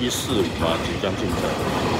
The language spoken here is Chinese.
一四五嘛，即将进展。